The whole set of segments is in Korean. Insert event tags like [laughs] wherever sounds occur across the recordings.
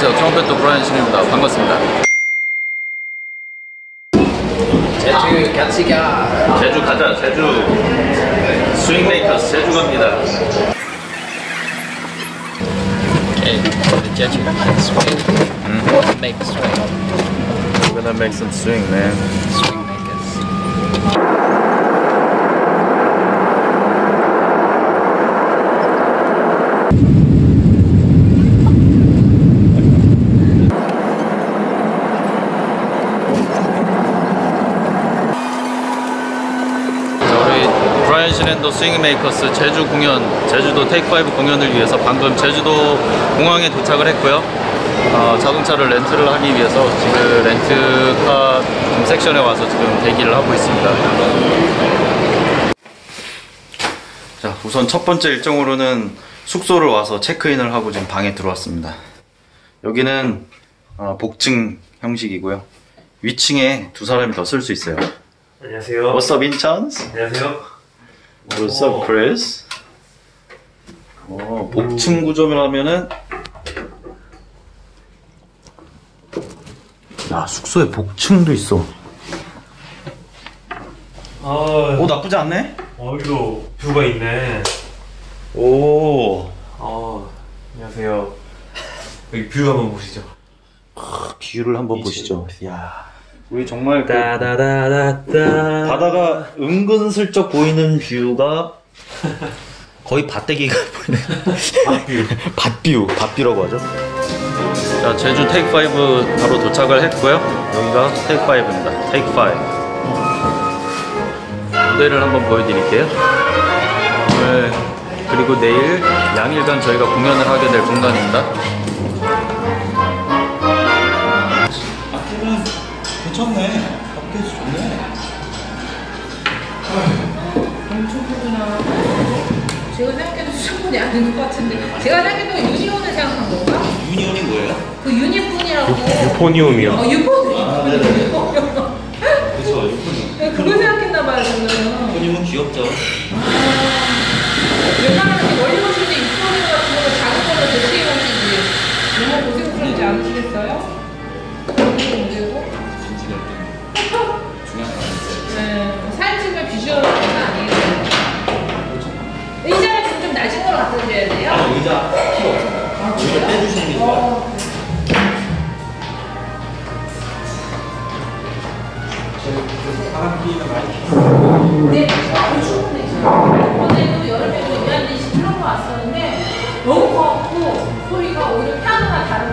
안녕하세요. trumpeter 브라이언 신입니다. 반갑습니다. 제주 같이 가. 제주 가자. 제주 Swing Makers 제주 갑니다. Swing. Make swing. We're gonna make some swing, man. Swing makers. 자, 우리 브라이언 신 and the Swing Makers 제주 공연, 제주도 Take Five 공연을 위해서 방금 제주도 공항에 도착을 했고요. 어, 자동차를 렌트를 하기 위해서 지금 렌트카 좀 섹션에 와서 지금 대기를 하고 있습니다. 자, 우선 첫 번째 일정으로는 숙소를 와서 체크인을 하고 지금 방에 들어왔습니다. 여기는 어, 복층 형식이고요. 위층에 두 사람이 더 쓸 수 있어요. 안녕하세요. What's up, 인천? 안녕하세요. What's up, Chris? 어, 복층 구조라면은 야 숙소에 복층도 있어. 아, 오 나쁘지 않네. 어이구 뷰가 있네. 오 어, 안녕하세요. 여기 view 한번 보시죠. view를 한번 보시죠. 야 우리 정말 그 따다다다다. 바다가 은근슬쩍 보이는 view가 거의 밭뙈기가 보이네. view. 밭view, 밭view라고 하죠. 자, 제주 Take 5 바로 도착을 했고요. 여기가 Take 5입니다. Take 5. 무대를 한번 보여드릴게요. 오늘 그리고 내일 양일간 저희가 공연을 하게 될 공간입니다. 괜찮네. 밖에서 좋네. 엄청 크구나. 제가 생각해도 수정분이 아닌 것 같은데. 제가 생각해도 유니온을 생각한 건가? 유니온이 뭐예요? 그 유니폰이라고. 유포니움이요. 어, 유폰. 그렇죠. 유니온. 네, 그거 생각했나 봐요, 저는. 유니온 귀엽죠. 웬만하면 원리 오실 때 유폰 같은 거는 작은 걸로 대체해 오시지. 너무 고생스럽지 않으시겠어요? 네, 바로 충분해요. 어제도 여름에도 유한대시 틀어서 왔었는데 너무 커갖고 소리가 오히려 피아노가 다른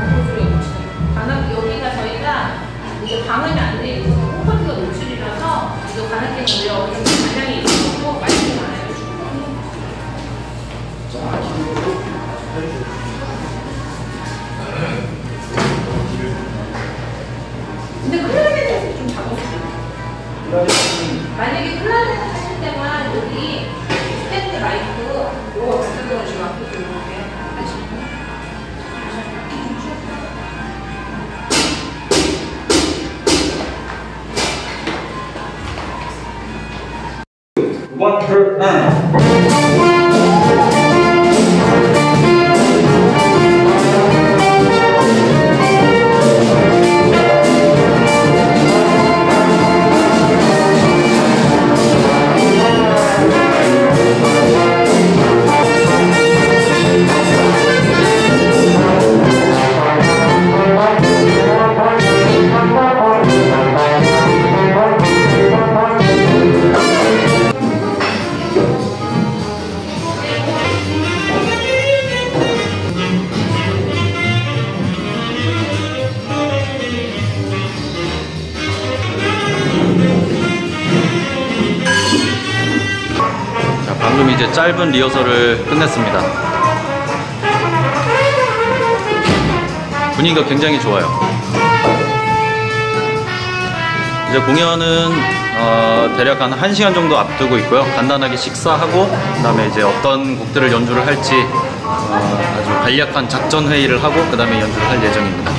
있고 맛이 많아요. 근데 작았어요. 만약에 클라리넷 하실 때만 여기 스탠드 마이크 요거 같은 거 지금 앞에 들어오게 하시고 자, 방금 이제 짧은 리허설을 끝냈습니다. 분위기가 굉장히 좋아요. 이제 공연은 어, 대략 한 1시간 정도 앞두고 있고요. 간단하게 식사하고 그 다음에 이제 어떤 곡들을 연주를 할지 어, 아주 간략한 작전 회의를 하고 그 다음에 연주를 할 예정입니다.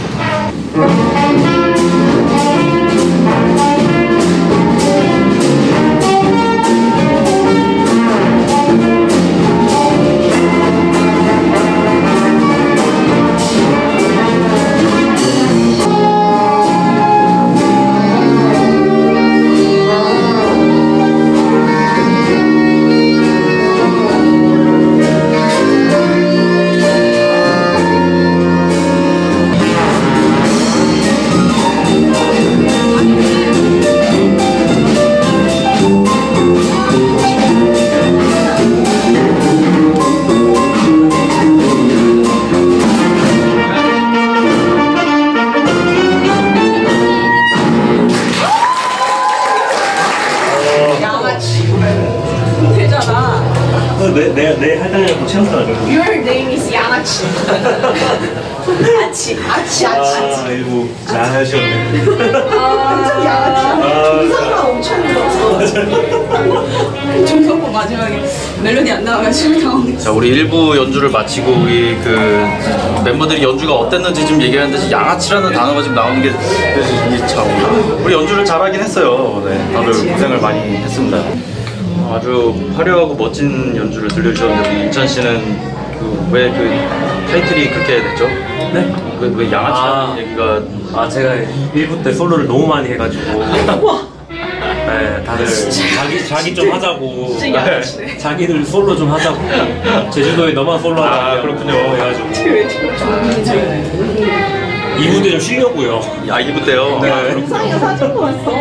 하셔가지고. Your name is 양아치. 아치, 아치, 아치. 아, 일부 잘하셨네. 완전 양아치. 이상한 엄청 들었어. 중성부 마지막에 멜로디 안 나와가지고 당황했어. 자 우리 일부 연주를 마치고 우리 그 멤버들이 연주가 어땠는지 좀 얘기하는데 양아치라는 단어가 지금 나오는 게 이게 참 우리 연주를 잘하긴 했어요. 네, 다들 고생을 많이 했습니다. 아주 화려하고 멋진 연주를 들려주셨는데 우리 인천 씨는 그왜그 타이틀이 그렇게 됐죠? 네? 왜, 왜 양아치라는 아. 얘기가 아, 제가 1부 때 솔로를 너무 많이 해가지고. [laughs] 네, 다들 자기, 자기 좀 하자고. 진짜 양아치네. 자기들 솔로 좀 하자고. 제주도에 너만 솔로 하자. 아, 그렇군요. 해가지고. 2부 때좀 쉬려고요. 아 이부 때요. 네. 아. 사이가 사준 거였어.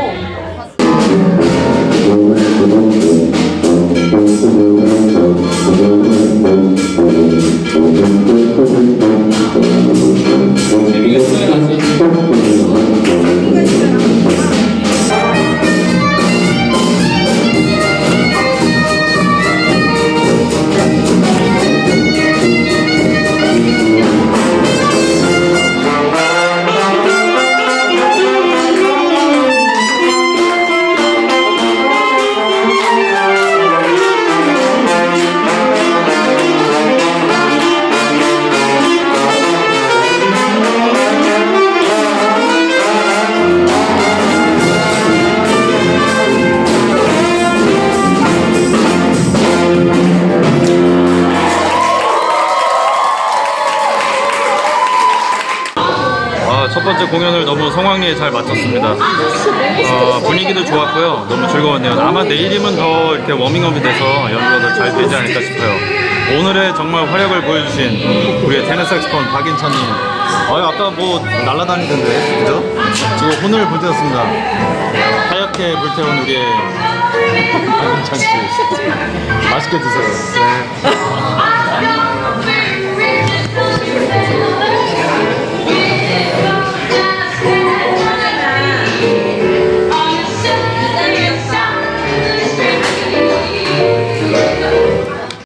첫 번째 공연을 너무 성황리에 잘 마쳤습니다. 어, 분위기도 좋았고요. 너무 즐거웠네요. 아마 내일이면 더 이렇게 워밍업이 돼서 연주가 더 잘 되지 않을까 싶어요. 오늘의 정말 활약을 보여주신 우리의 테너 색스폰 박인찬님. 아, 아까 뭐 날아다니던데, 그죠? 지금 혼을 불태웠습니다. 하얗게 불태운 우리의 박인찬 씨. 맛있게 드세요. 네.